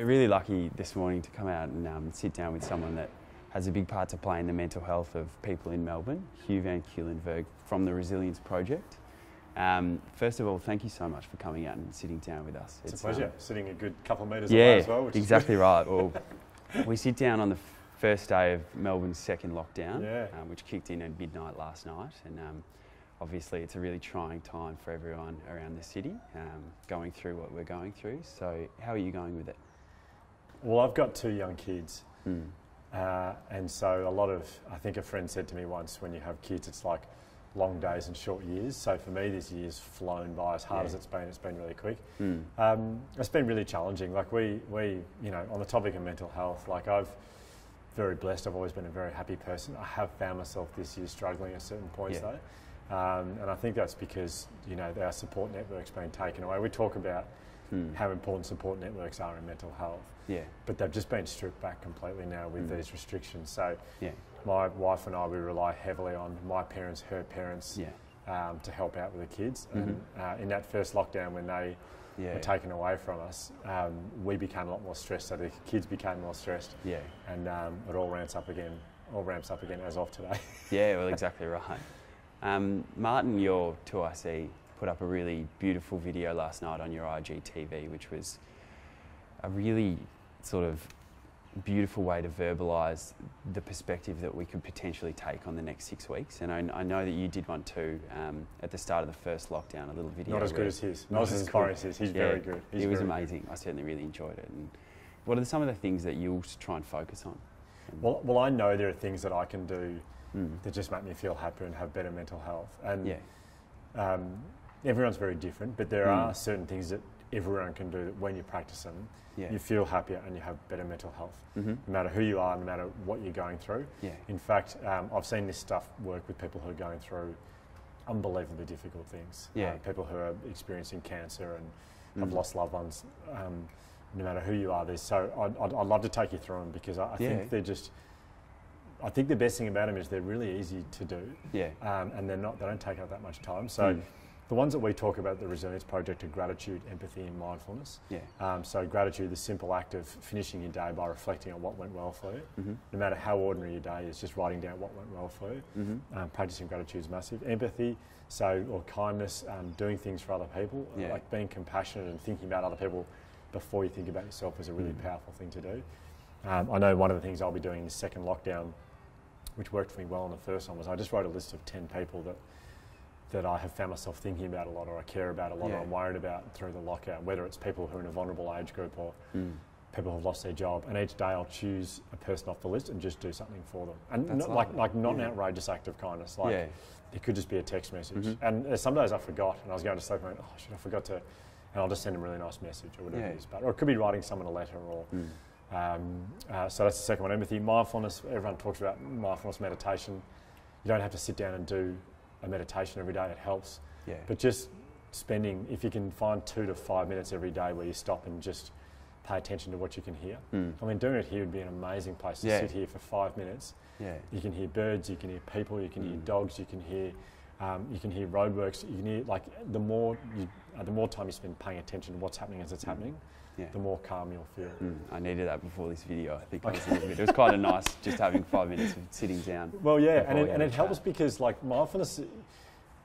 We're really lucky this morning to come out and um, sit down with someone that has a big part to play in the mental health of people in Melbourne, Hugh Van Cuylenburg from the Resilience Project. Um, first of all, thank you so much for coming out and sitting down with us. It's, it's a pleasure. Um, Sitting a good couple of metres yeah, away as well. exactly right. Well, we sit down on the first day of Melbourne's second lockdown, yeah. um, which kicked in at midnight last night, and um, obviously it's a really trying time for everyone around the city, um, going through what we're going through. So, how are you going with it? Well, I've got two young kids. Mm. Uh, and so a lot of, I think a friend said to me once, when you have kids, it's like long days and short years. So for me, this year's flown by as hard yeah. as it's been. It's been really quick. Mm. Um, it's been really challenging. Like we, we, you know, on the topic of mental health, like I've very blessed. I've always been a very happy person. I have found myself this year struggling at certain points yeah. though. Um, and I think that's because, you know, our support network's been taken away. We talk about mm. how important support networks are in mental health. Yeah. But they've just been stripped back completely now with mm. these restrictions. So yeah. my wife and I, we rely heavily on my parents, her parents, yeah. um, to help out with the kids. Mm-hmm. And uh, in that first lockdown when they yeah. were taken away from us, um, we became a lot more stressed. So the kids became more stressed. Yeah. And um, it all ramps up again. All ramps up again as of today. yeah, well, exactly right. Um, Martin, your 2IC put up a really beautiful video last night on your IGTV, which was a really sort of beautiful way to verbalise the perspective that we could potentially take on the next six weeks. And I, I know that you did one too um, at the start of the first lockdown, a little video. Not as good as his. Not, as inspiring as his. He's yeah, very good. He's it was amazing. Good. I certainly really enjoyed it. And what are some of the things that you'll try and focus on? Well, well, I know there are things that I can do mm. that just make me feel happier and have better mental health. And yeah. um, everyone's very different, but there Mm. are certain things that everyone can do that when you practice them, Yeah. you feel happier and you have better mental health. Mhm. No matter who you are, no matter what you're going through. Yeah. In fact, um, I've seen this stuff work with people who are going through unbelievably difficult things. Yeah. Uh, people who are experiencing cancer and have Mm. lost loved ones. Um, no matter who you are, there's so I'd, I'd, I'd love to take you through them because I, I Yeah. think they're just. I think the best thing about them is they're really easy to do, Yeah. um, and they're not. They don't take up that much time. So, Mm. The ones that we talk about the Resilience Project are gratitude, empathy, and mindfulness. Yeah. Um, so, gratitude, the simple act of finishing your day by reflecting on what went well for you. Mhm. No matter how ordinary your day is, just writing down what went well for you. Mhm. Um, practicing gratitude is massive. Empathy, so or kindness, um, doing things for other people, Yeah. like being compassionate and thinking about other people before you think about yourself is a really Mm. powerful thing to do. Um, I know one of the things I'll be doing in the second lockdown, which worked for me well in the first one, was I just wrote a list of ten people that that I have found myself thinking about a lot, or I care about a lot, Yeah. or I'm worried about through the lockout. Whether it's people who are in a vulnerable age group or Mm. people who've lost their job, and each day I'll choose a person off the list and just do something for them, and That's not, like like not Yeah. an outrageous act of kindness, like yeah. it could just be a text message. Mhm. And uh, some days I forgot, and I was going to sleep, and went, oh shit, I forgot to, and I'll just send them a really nice message or whatever it is. But or it could be writing someone a letter, or Mm. um, uh, so that's the second one. Empathy, mindfulness. Everyone talks about mindfulness meditation. You don't have to sit down and do a meditation every day. It helps. Yeah. But just spending, if you can find two to five minutes every day where you stop and just pay attention to what you can hear. Mm. I mean, doing it here would be an amazing place to Yeah. sit here for five minutes. Yeah. You can hear birds, you can hear people, you can hear Mm. dogs, you can hear, um, you can hear roadworks. You can hear like the more you, uh, the more time you spend paying attention to what's happening as it's Mm. happening, Yeah. the more calm you'll feel. Mm, I needed that before this video. I think I was bit. It was quite a nice just having five minutes of sitting down. Well, yeah, and it, and it helps because like mindfulness,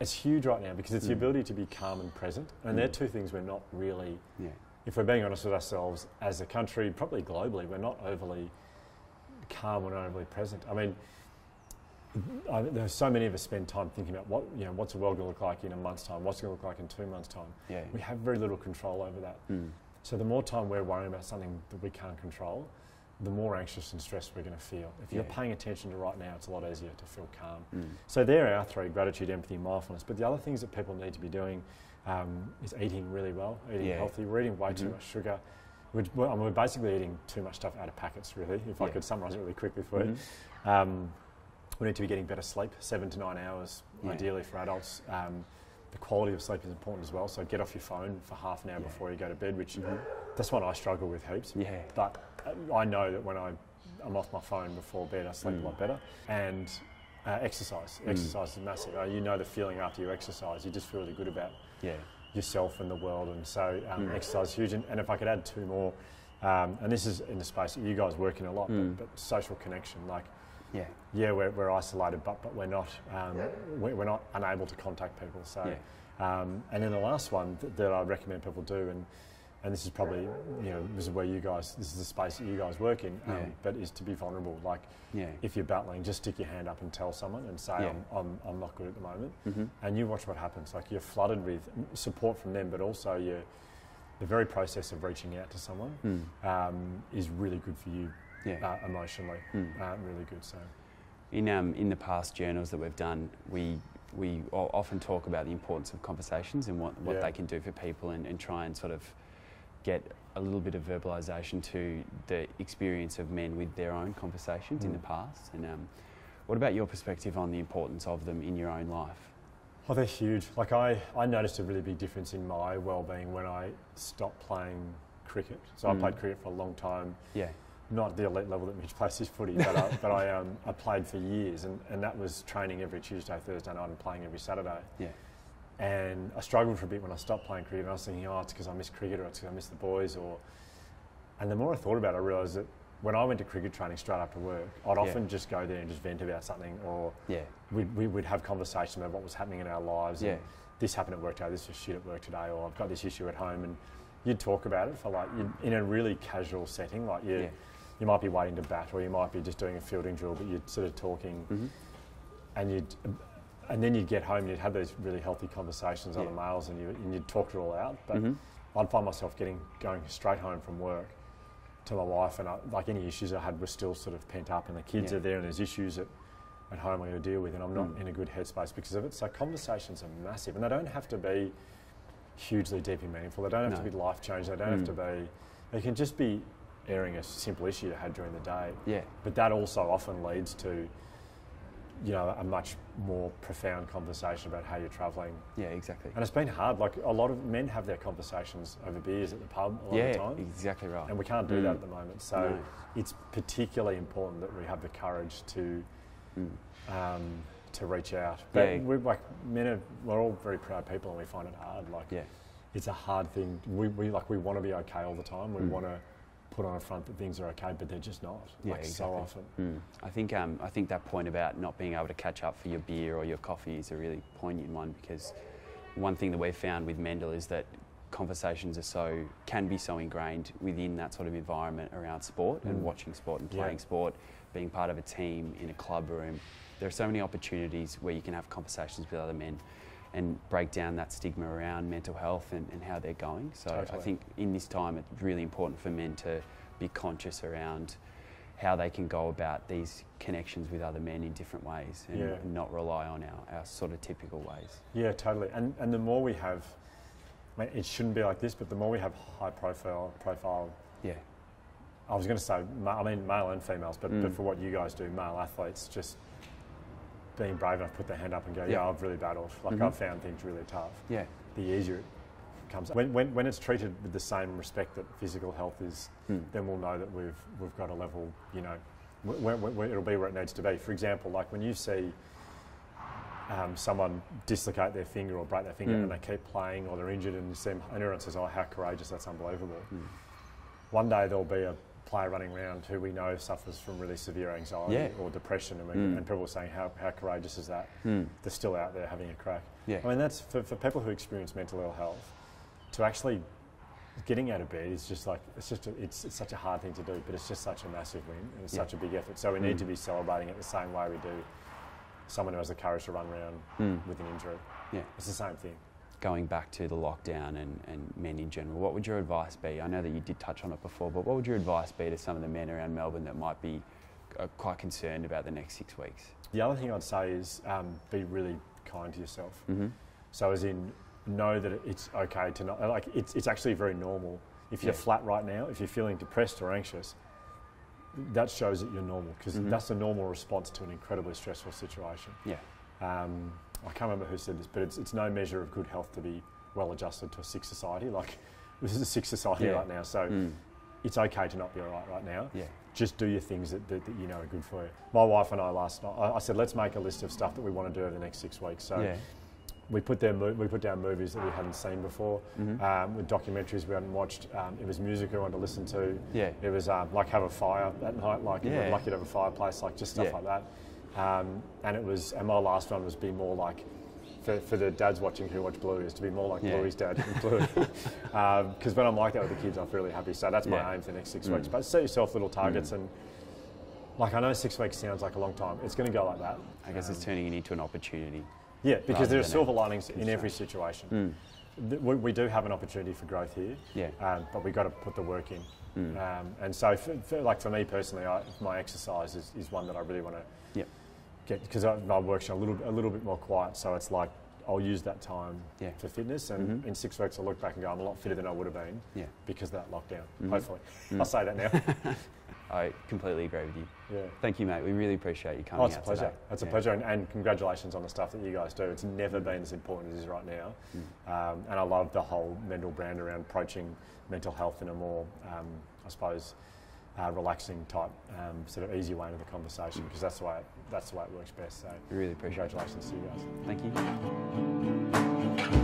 it's huge right now because it's the Mm. ability to be calm and present, and they're Mm. two things we're not really. Yeah. If we're being honest with ourselves as a country, probably globally, we're not overly calm, we're not overly present. I mean, I, there's so many of us spend time thinking about what you know, what's the world going to look like in a month's time, what's it going to look like in two months' time. Yeah. We have very little control over that. Mm. So the more time we're worrying about something that we can't control, the more anxious and stressed we're going to feel. If you're Yeah. paying attention to right now, it's a lot easier to feel calm. Mm. So there are our three: gratitude, empathy, mindfulness. But the other things that people need to be doing um, is eating really well, eating Yeah. healthy. We're eating way too Mhm. much sugar. We're, well, I mean, we're basically eating too much stuff out of packets, really. If I could summarise it really quickly for you. Mhm. Um, we need to be getting better sleep, seven to nine hours, Yeah. ideally for adults. Um, the quality of sleep is important as well. So get off your phone for half an hour Yeah. before you go to bed, which Mhm. that's one I struggle with heaps. Yeah. But uh, I know that when I, I'm off my phone before bed, I sleep Mm. a lot better. And uh, exercise. Mm. Exercise is massive. Uh, you know the feeling after you exercise. You just feel really good about Yeah. yourself and the world. And so um, Mm. exercise is huge. And, and if I could add two more, Um, and this is in the space that you guys work in a lot, Mm. but, but social connection. Like, Yeah. yeah, we're, we're isolated, but, but we're not um, we're, we're not unable to contact people. So, um, and then the last one that, that I recommend people do, and and this is probably you know this is where you guys this is the space that you guys work in, um, Yeah. but is to be vulnerable. Like, Yeah. if you're battling, just stick your hand up and tell someone and say, Yeah. I'm, I'm, I'm not good at the moment. hmm And you watch what happens. Like you're flooded with support from them, but also you the very process of reaching out to someone Mm. um, is really good for you Yeah. uh, emotionally. Mm. Uh, really good. So In, um, in the past journals that we've done, we, we often talk about the importance of conversations and what, what Yeah. they can do for people and, and try and sort of get a little bit of verbalisation to the experience of men with their own conversations in Mm. the past. And um, what about your perspective on the importance of them in your own life? Oh, they're huge. Like I, I noticed a really big difference in my well-being when I stopped playing cricket. So Mm. I played cricket for a long time, Yeah. not the elite level that Mitch plays his footy, but I, but I, um, I played for years, and, and that was training every Tuesday, Thursday night, and playing every Saturday. Yeah. And I struggled for a bit when I stopped playing cricket. And I was thinking, oh, it's because I miss cricket, or it's because I miss the boys, or. And the more I thought about it, I realised that when I went to cricket training straight after work, I'd Yeah. often just go there and just vent about something, or Yeah. We'd, we would have conversations about what was happening in our lives. Yeah. And this happened at work today, this was shit at work today, or I've got this issue at home. And you'd talk about it for like, in a really casual setting, like you, Yeah. you might be waiting to bat, or you might be just doing a fielding drill, but you're sort of talking, hmm and you'd, and then you'd get home and you'd have those really healthy conversations, Yeah. other males, and, you, and you'd talk it all out. But hmm I'd find myself getting going straight home from work to my wife, and I, like any issues I had were still sort of pent up, and the kids Yeah. are there, and there's issues at, at home I'm going to deal with, and I'm not Mm. in a good headspace because of it. So conversations are massive, and they don't have to be hugely deep and meaningful. They don't have to be life changing. They don't have Mm. to be. They can just be airing a simple issue you had during the day, Yeah. but that also often leads to. You know, a much more profound conversation about how you're travelling, Yeah, exactly. and it's been hard. Like a lot of men have their conversations over beers at the pub a lot Yeah, of the time, exactly right. and we can't do Mm. that at the moment. So No. it's particularly important that we have the courage to Mm. um, to reach out. But Yeah. we're like men are we're all very proud people, and we find it hard. Like Yeah. it's a hard thing. We, we like we want to be okay all the time. We Mm. want to put on a front that things are okay, but they're just not. Yeah, like exactly. so often. Mm. I think um, I think that point about not being able to catch up for your beer or your coffee is a really poignant one because one thing that we've found with Mendl is that conversations are so can be so ingrained within that sort of environment around sport and Mm. watching sport and Yeah. playing sport, being part of a team in a club room. There are so many opportunities where you can have conversations with other men and break down that stigma around mental health and, and how they're going. So I think in this time it's really important for men to be conscious around how they can go about these connections with other men in different ways and, Yeah. and not rely on our, our sort of typical ways. Yeah, totally. And and the more we have, I mean, it shouldn't be like this, but the more we have high profile profile Yeah, I was going to say, I mean, male and females, but, but Mm. for what you guys do, male athletes just being brave enough to put their hand up and go, yeah, Yeah. I've really battled. Like, Mhm. I've found things really tough. yeah, The easier it comes. When, when, when it's treated with the same respect that physical health is, Mm. then we'll know that we've, we've got a level, you know, where, where, where it'll be where it needs to be. For example, like when you see um, someone dislocate their finger or break their finger Mm. and they keep playing or they're injured and, you see 'em- and everyone says, oh, how courageous, that's unbelievable Mm. one day there'll be a player running around who we know suffers from really severe anxiety Yeah. or depression, and, we, Mm. and people are saying, how, how courageous is that? Mm. They're still out there having a crack. yeah, I mean, that's for, for people who experience mental ill health, to actually getting out of bed is just like, it's just, a, it's, it's such a hard thing to do, but it's just such a massive win and it's Yeah. such a big effort. So we need Mm. to be celebrating it the same way we do someone who has the courage to run around Mm. with an injury. yeah. It's the same thing. Going back to the lockdown and, and men in general, what would your advice be? I know that you did touch on it before, but what would your advice be to some of the men around Melbourne that might be uh, quite concerned about the next six weeks? The other thing I'd say is um, be really kind to yourself. Mm-hmm. So as in, know that it's okay to not like it's it's actually very normal. If you're Yeah. flat right now, if you're feeling depressed or anxious, that shows that you're normal because Mhm. that's a normal response to an incredibly stressful situation. Yeah. Um, I can't remember who said this, but it's it's no measure of good health to be well adjusted to a sick society. Like this is a sick society Yeah. right now, so Mm. it's okay to not be all right right now. Yeah. Just do your things that, that, that you know are good for you. My wife and I last night, I, I said, let's make a list of stuff that we want to do over the next six weeks. So yeah. We put their we put down movies that we hadn't seen before, Mhm. um, with documentaries we hadn't watched. Um, it was music we wanted to listen to. Yeah. It was um, like have a fire at night, like Yeah. we're lucky to have a fireplace, like just stuff Yeah. like that. Um, and it was, and my last one was be more like. For, for the dads watching who watch Bluey is to be more like Yeah. Bluey's dad in Bluey. Because when I'm like that with the kids, I feel really happy. So that's my aim for the next six Mm. weeks. But set yourself little targets and like I know six weeks sounds like a long time. It's going to go like that. I guess it's Um, turning it into an opportunity. Yeah, because there are silver linings in every situation. Mm. We, we do have an opportunity for growth here, Yeah. um, but we've got to put the work in. Mm. Um, and so, for, for, like for me personally, I, my exercise is, is one that I really want to Yeah. get because my work's a little a little bit more quiet. So it's like I'll use that time Yeah. for fitness, and Mhm. in six weeks I'll look back and go, I'm a lot fitter than I would have been Yeah. because of that lockdown. Mhm. Hopefully, Mm. I'll say that now. I completely agree with you. yeah. Thank you, mate. We really appreciate you coming Oh, it's a pleasure. today. It's Yeah. a pleasure, and, and congratulations on the stuff that you guys do. It's never been as important as it is right now, Mm. um, and I love the whole Mendl brand around approaching mental health in a more, um, I suppose, uh, relaxing type, um, sort of easy way into the conversation because that's the way it, that's the way it works best. So, We really appreciate it. congratulations to you guys. Thank you.